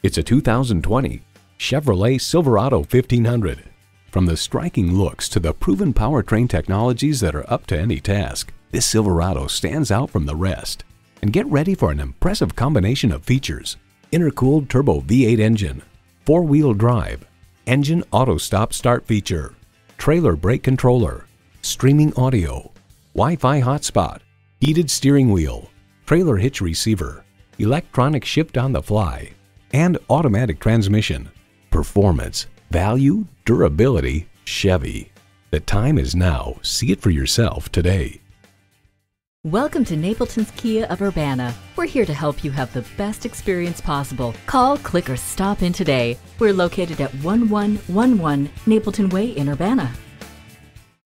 It's a 2020 Chevrolet Silverado 1500. From the striking looks to the proven powertrain technologies that are up to any task, this Silverado stands out from the rest. And get ready for an impressive combination of features. Intercooled turbo V8 engine, four-wheel drive, engine auto stop start feature, trailer brake controller, streaming audio, Wi-Fi hotspot, heated steering wheel, trailer hitch receiver, electronic shift on the fly, and automatic transmission. Performance, value, durability, Chevy. The time is now. See it for yourself today. Welcome to Napleton's Kia of Urbana. We're here to help you have the best experience possible. Call, click, or stop in today. We're located at 1111 Napleton Way in Urbana.